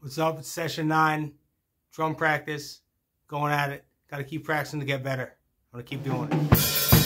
What's up? It's session nine, drum practice, going at it. Got to keep practicing to get better. I'm going to keep doing it.